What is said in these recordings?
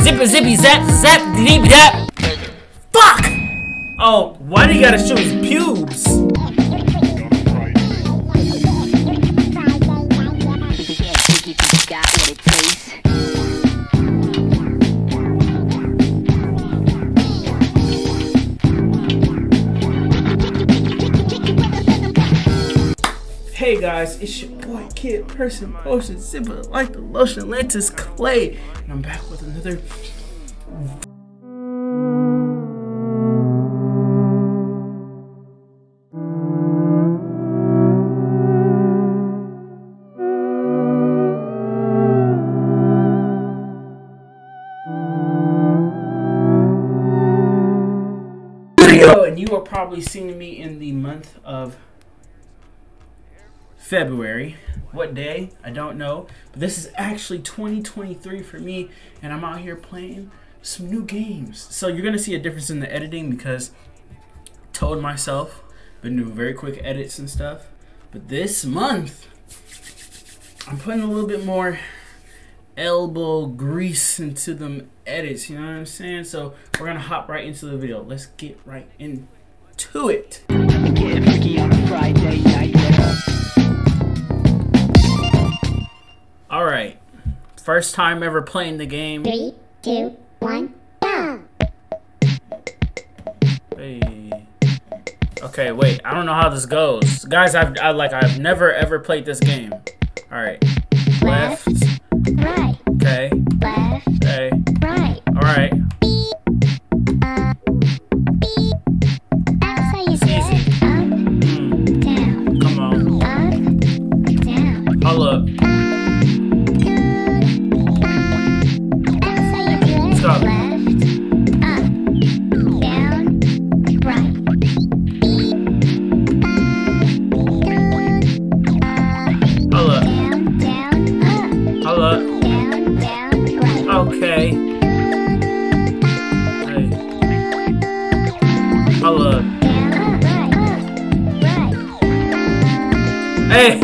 Zipper zippy zap zap deep zap. Fuck! Oh, why do you gotta show his pubes? Hey guys, it's Kid Person Potion Zipper like the lotion Lantis Clay, and I'm back with another video, and you are probably seeing me in the month of February. What day? I don't know. But this is actually 2023 for me, and I'm out here playing some new games. So you're gonna see a difference in the editing because told myself been doing very quick edits and stuff. But this month, I'm putting a little bit more elbow grease into them edits. You know what I'm saying? So we're gonna hop right into the video. Let's get right into it. First time ever playing the game. Three, two, one, go! Hey. Okay, wait. I don't know how this goes, guys. I've I, like I've never ever played this game. All right, left. Hold up. Down, up, right, up, right. Hey.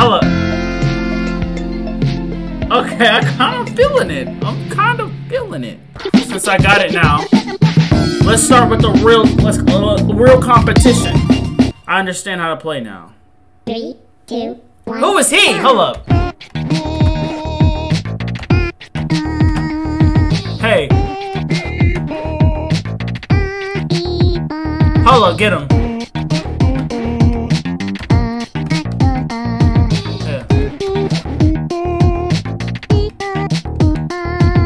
Up. Okay, I kind of feeling it. I'm kind of feeling it. Since I got it now, let's start with the real, let's uh, real competition. I understand how to play now. Three, two, one. Who is he? Hold up. Up, get him. Yeah.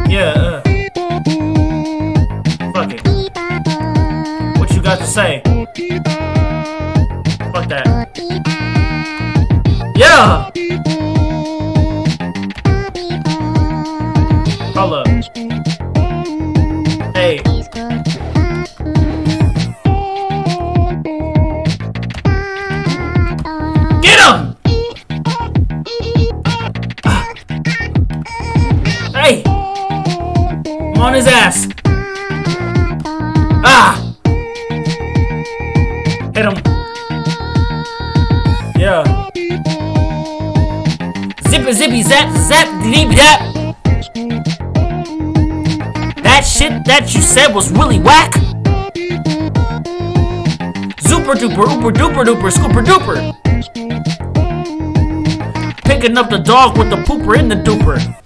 Yeah, uh. Fuck it. What you got to say? Fuck that. Yeah! Zippy zap zap deep zap. That shit that you said was really whack. Super duper, ooper duper duper, scooper duper. Picking up the dog with the pooper in the duper.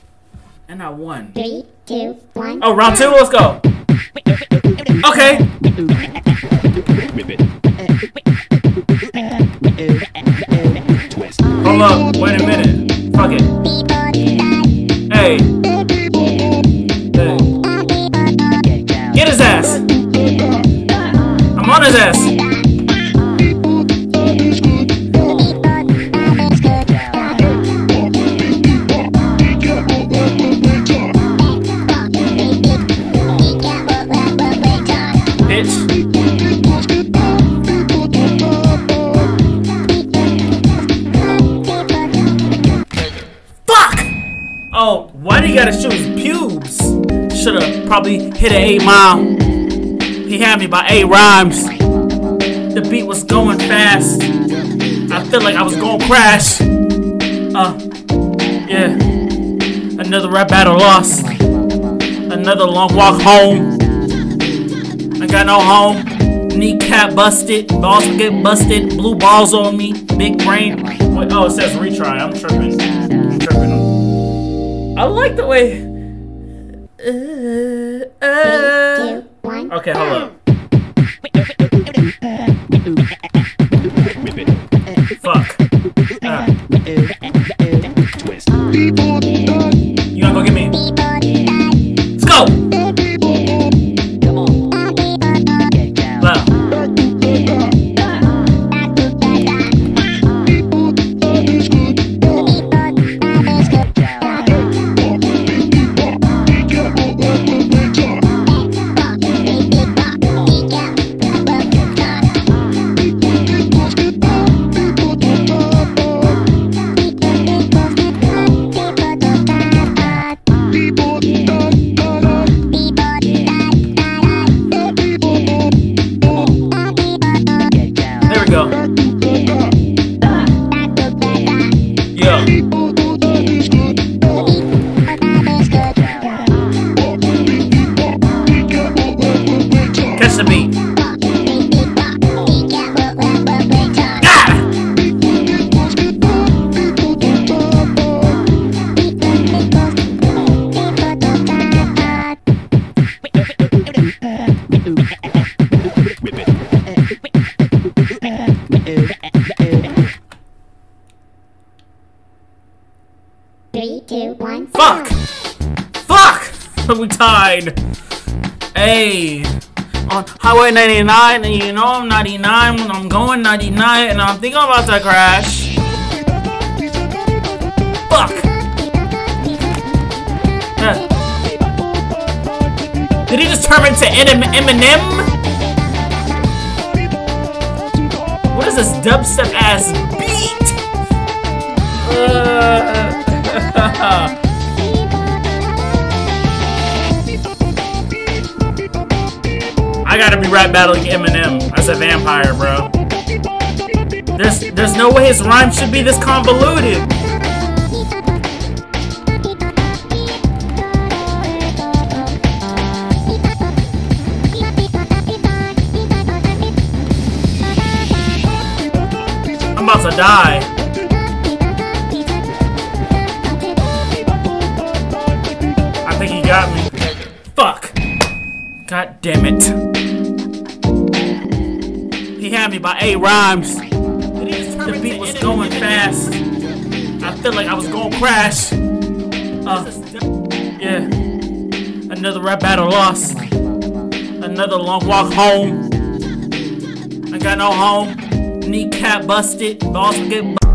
And I won. Three, two, one. Oh, round two, let's go. Okay. Hold up, wait a minute. Hey. Get his ass. I'm on his ass. Probably hit an 8 mile. He had me by 8 rhymes. The beat was going fast. I I feel like I was gonna crash. Uh, yeah. Another rap battle lost. Another long walk home. I got no home. Kneecap busted. Balls get busted. Blue balls on me. Big brain. Wait, oh, it says retry. I'm tripping. I'm tripping. I like the way. Uh, uh. Two, one. Okay, hold up. Three, two, one. Fuck! Fuck! We tied. Hey. On Highway 99, and you know I'm 99 when I'm going 99, and I'm thinking I'm about to crash. Fuck! Yeah. Did he just turn into Eminem? What is this dubstep ass beat? I gotta be rap battling Eminem as a vampire, bro. There's there's no way his rhyme should be this convoluted. I'm about to die. God damn it. He had me by eight rhymes. The beat was going fast. I feel like I was gonna crash. Uh, yeah. Another rap battle lost. Another long walk home. I got no home. Kneecap busted. Balls get busted.